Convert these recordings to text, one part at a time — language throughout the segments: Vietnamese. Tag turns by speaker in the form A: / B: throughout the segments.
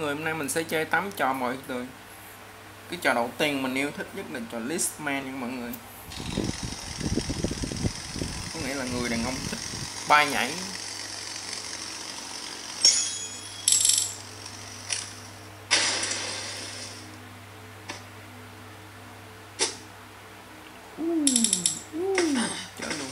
A: người, hôm nay mình sẽ chơi 8 trò mọi người. Cái trò đầu tiên mình yêu thích nhất là trò listman nha mọi người. Có nghĩa là người đàn ông thích bay nhảy chết luôn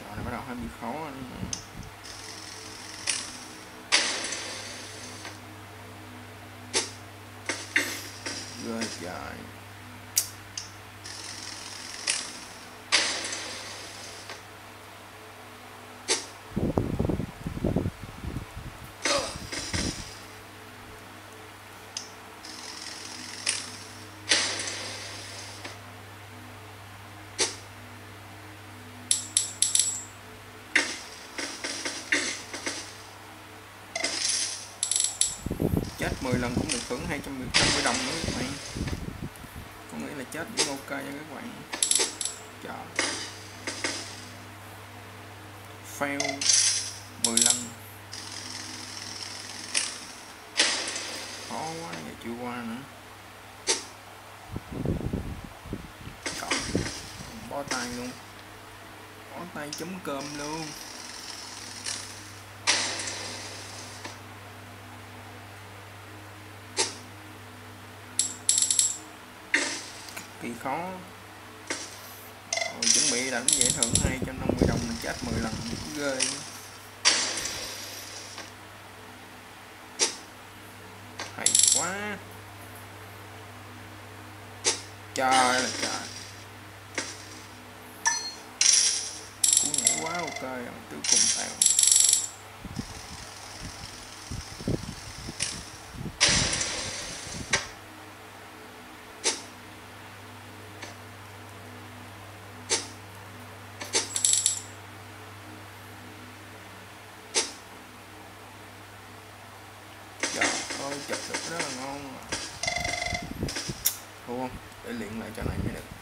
A: trò này bắt đầu hơi bị 10 lần cũng được thưởng 250 đồng nữa các bạn. Có nghĩa là chết cũng ok nha các bạn. Trời. Fail 10 lần. Khó quá, giờ chưa qua nữa. Trời. Bó tay luôn. Bó tay chấm cơm luôn. Kỳ khó. Rồi chuẩn bị đánh giải thưởng 250 đồng mình chết 10 lần cũng ghê. Hay quá. Trời là trời. Cú nhảy quá, ok, rồi từ cùng tèo coi chật chụp được rất là ngon mà. Thua không? Để luyện lại cho này mới được.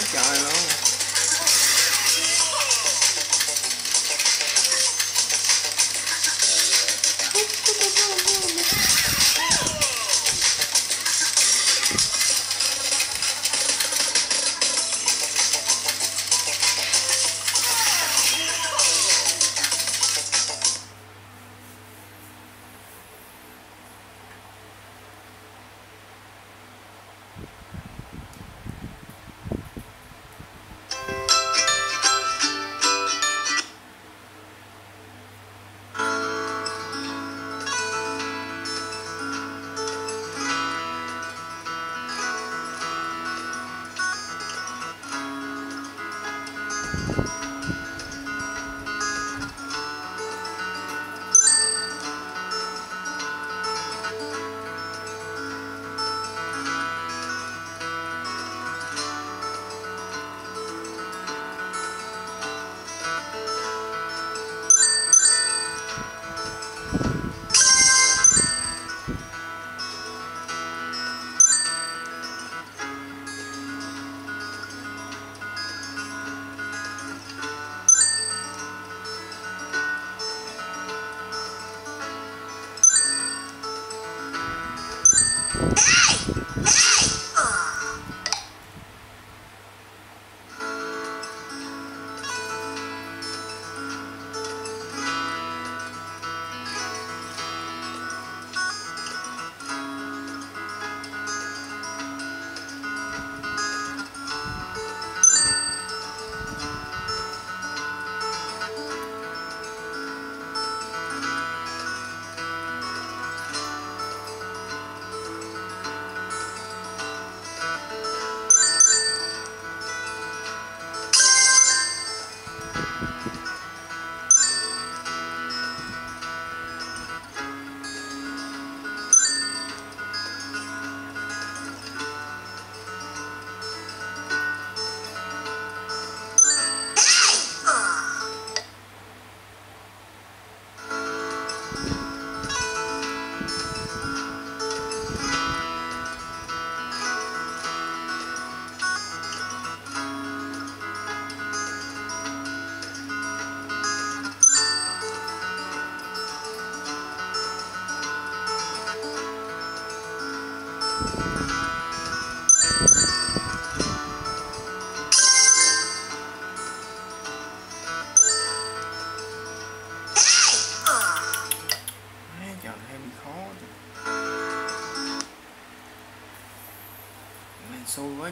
A: Quá trời luôn.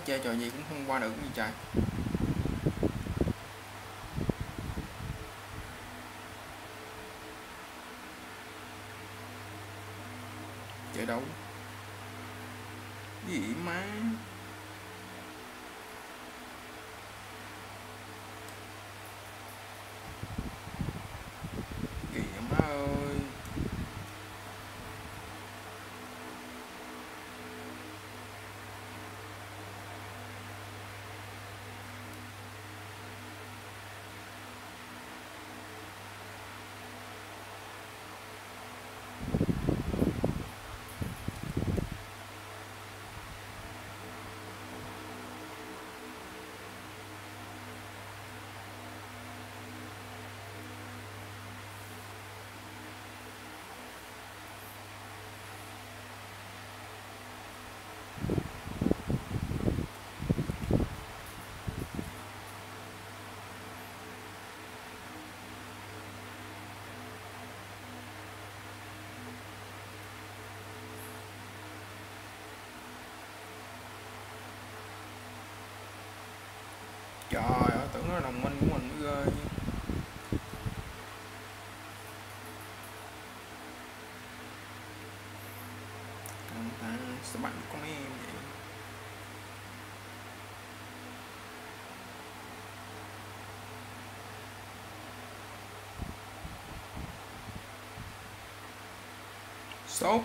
A: Chơi trò gì cũng không qua được như trời chơi đâu gì má gì vậy má ơi trời ơi, tưởng nó đồng minh của mình mới ghê chứ. Căng thẳng sao bạn con em vậy. Sốt.